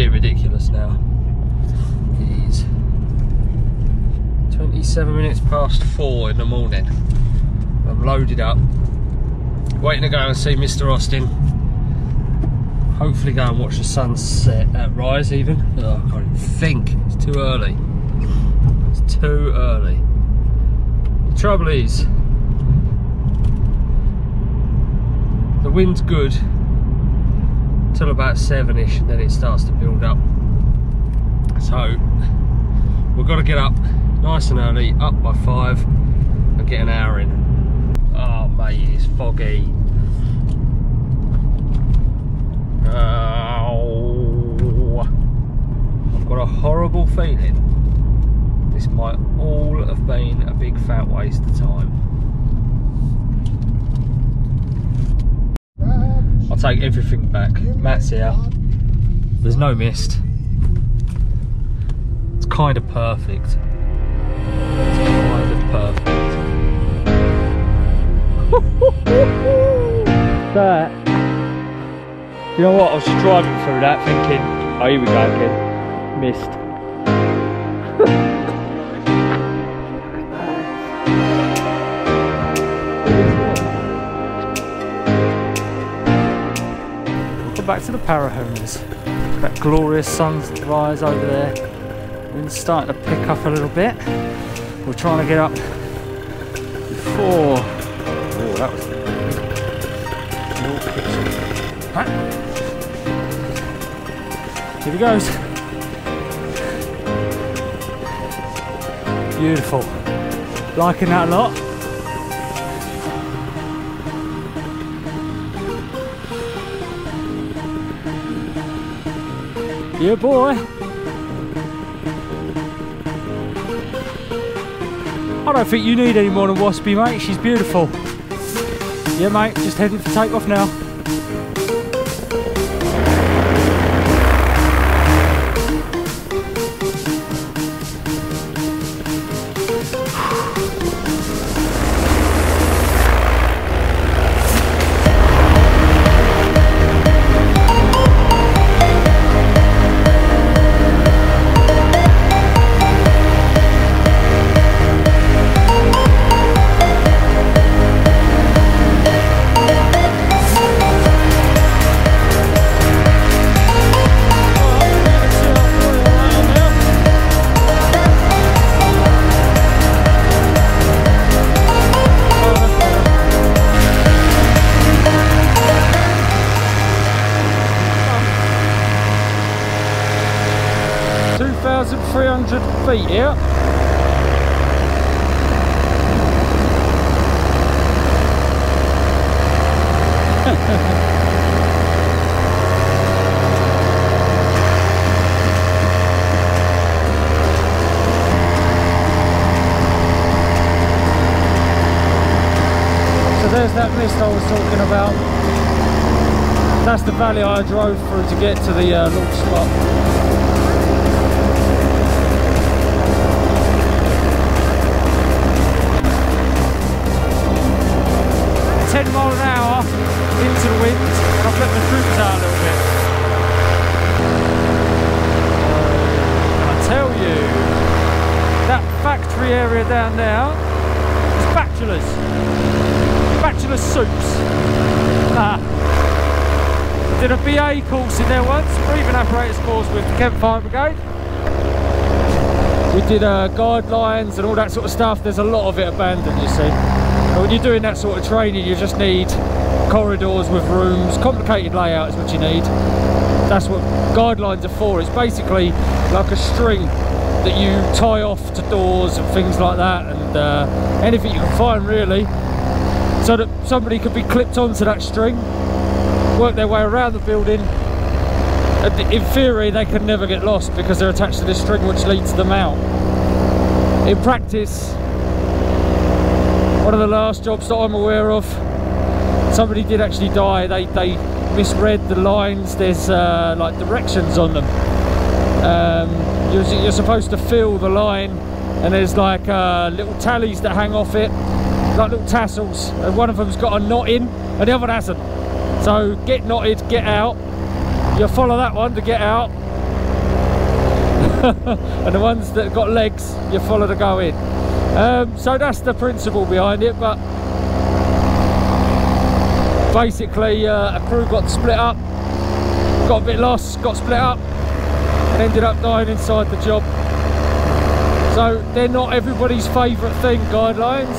getting ridiculous now. It is 27 minutes past four in the morning. I'm loaded up, waiting to go and see Mr. Austin. Hopefully go and watch the sunset at rise even. Oh, I can't even think, it's too early. It's too early. The trouble is, the wind's good till about seven-ish and then it starts to build up. So we've got to get up nice and early, up by five and get an hour in. Oh mate, it's foggy. Oh, I've got a horrible feeling this might all have been a big fat waste of time. I'll take everything back. Matt's here. There's no mist. It's kind of perfect. It's kind of perfect. that. You know what? I was just driving through that thinking, oh, here we go again. Missed. back to the Parahooners. That glorious sunrise over there. Wind's starting to pick up a little bit. We're trying to get up before. Oh, that was. Here he goes. Beautiful. Liking that a lot. Yeah, boy. I don't think you need any more than Waspy, mate. She's beautiful. Yeah, mate. Just heading for takeoff now. Feet here. So there's that mist I was talking about. That's the valley I drove through to get to the uh, launch spot. Into the wind, and I've let the troops out a little bit. I tell you, that factory area down there is Batchelors. Batchelor soups. Ah. Did a BA course in there once, breathing apparatus course with the Kent Fire Brigade. We did uh, guidelines and all that sort of stuff. There's a lot of it abandoned, you see. But when you're doing that sort of training, you just need corridors with rooms. Complicated layout is what you need. That's what guidelines are for. It's basically like a string that you tie off to doors and things like that, and uh, anything you can find really, so that somebody could be clipped onto that string, work their way around the building. And in theory, they can never get lost because they're attached to this string which leads them out. In practice, one of the last jobs that I'm aware of, somebody did actually die. They they misread the lines. There's uh, like directions on them. Um, you're, you're supposed to fill the line, and there's like uh, little tallies that hang off it, like little tassels. And one of them's got a knot in, and the other one hasn't. So get knotted, get out. You follow that one to get out, and the ones that got legs, you follow to go in. Um, so that's the principle behind it, but basically uh, a crew got split up, got a bit lost, got split up, and ended up dying inside the job. So they're not everybody's favourite thing, guidelines,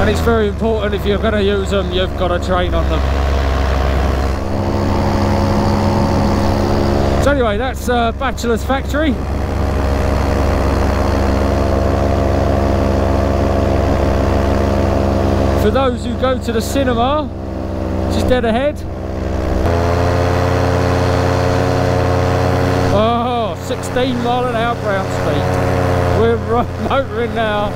and it's very important if you're going to use them, you've got to train on them. So anyway, that's uh, Batchelor's Factory. For those who go to the cinema, just dead ahead. Oh, 16 mile an hour ground speed. We're motoring now.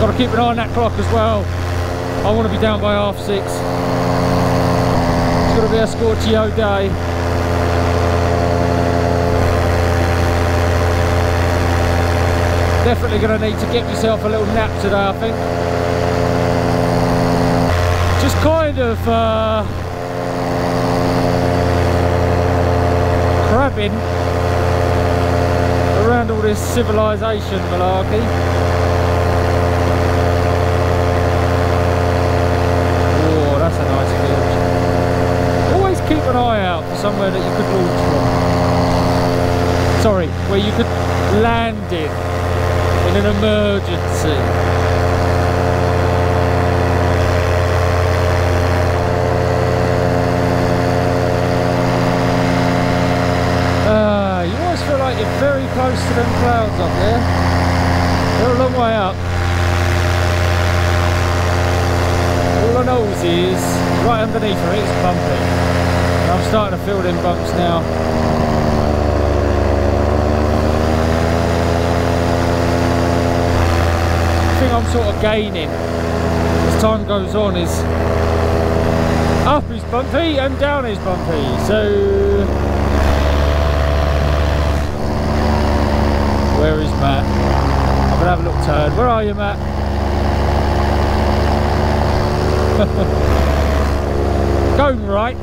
Got to keep an eye on that clock as well. I want to be down by half six. It's to be a Scorchio day. Definitely going to need to get yourself a little nap today, I think. Just kind of uh, crabbing around all this civilization malarkey. Oh, that's a nice field. Always keep an eye out for somewhere that you could launch from. Sorry, where you could land in in an emergency. Ah, you always feel like you're very close to them clouds up there. They're a long way up. All I know is right underneath her it's bumpy. I'm starting to feel them bumps now. Thing I'm sort of gaining as time goes on is up is bumpy and down is bumpy. So Where is Matt? I'm gonna have a little turn. Where are you, Matt? Going right.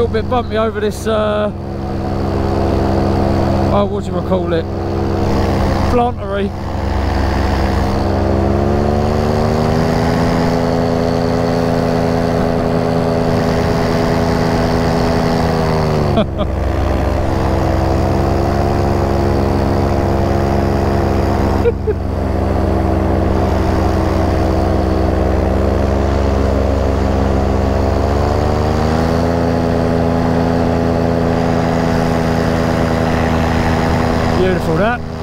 Little bit bumpy over this, uh, oh, what do you call it? Plantery. Beautiful that.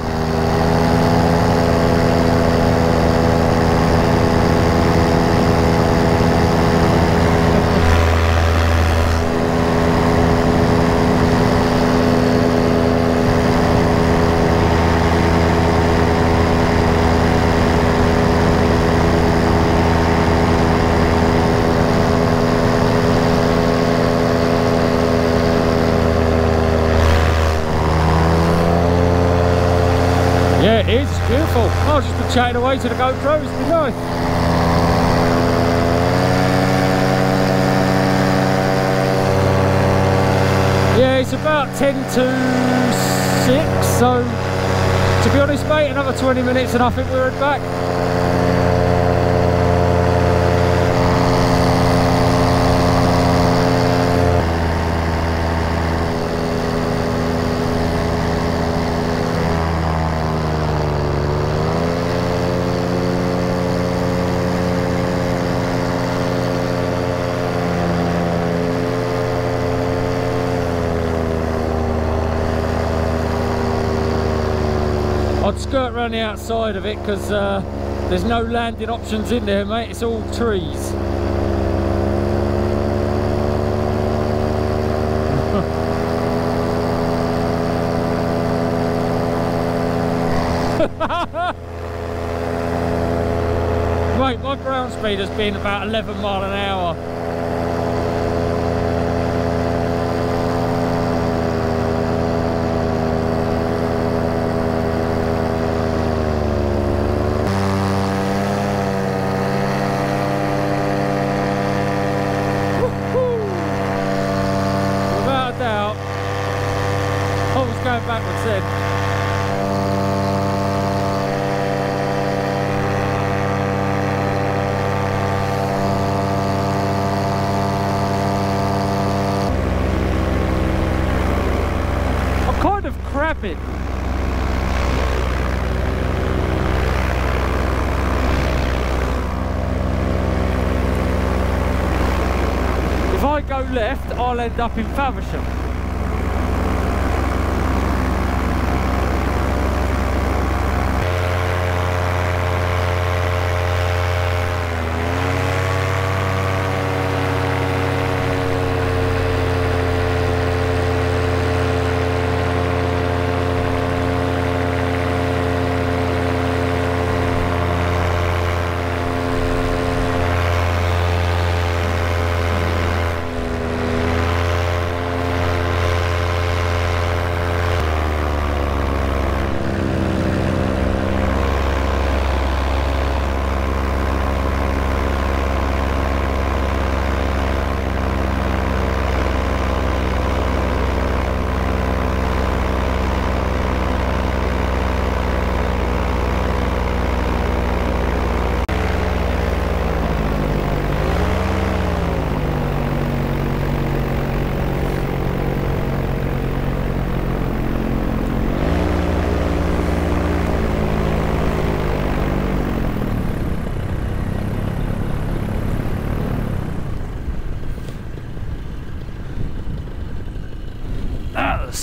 Yeah, it is. It's beautiful. I'll just be chatting away to the GoPro. It's been nice. Yeah, it's about 10 to 6, so to be honest, mate, another 20 minutes and I think we're back. Skirt around the outside of it because uh, there's no landing options in there, mate. It's all trees. Mate, my ground speed has been about 11 mile an hour. If I go left, I'll end up in Faversham.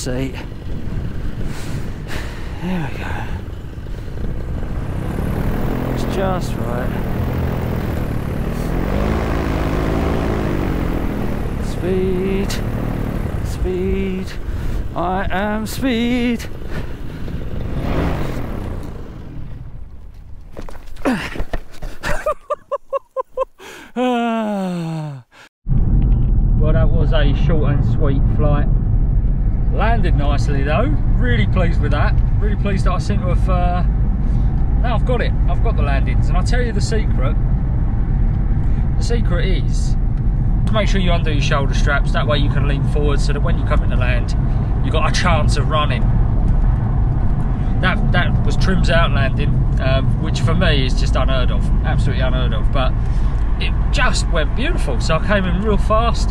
Seat. There we go. It's just right. Speed, speed, I am speed. Well, that was a short and sweet flight. Landed nicely though, really pleased with that. Really pleased that I seem to have, uh, now I've got it, I've got the landings. And I'll tell you the secret, the secret is to make sure you undo your shoulder straps, that way you can lean forward so that when you come into land, you've got a chance of running. That, that was trims out landing, um, which for me is just unheard of, absolutely unheard of. But it just went beautiful. So I came in real fast,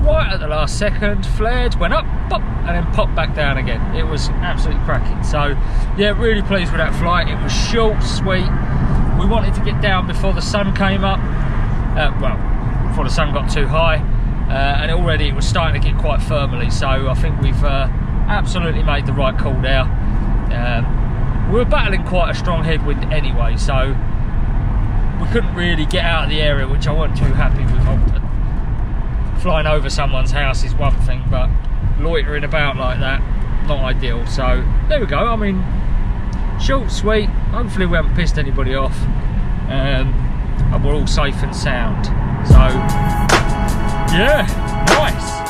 right at the last second, flared, went up, pop, and then popped back down again. It was absolutely cracking. So yeah, really pleased with that flight. It was short, sweet. We wanted to get down before the sun came up. Uh, well, before the sun got too high. Uh, and already it was starting to get quite firmly. So I think we've uh, absolutely made the right call there. Um, we were battling quite a strong headwind anyway, so we couldn't really get out of the area, which I wasn't too happy with. Flying over someone's house is one thing, but loitering about like that, not ideal. So there we go. I mean, short, sweet. Hopefully we haven't pissed anybody off, um, and we're all safe and sound. So yeah, nice.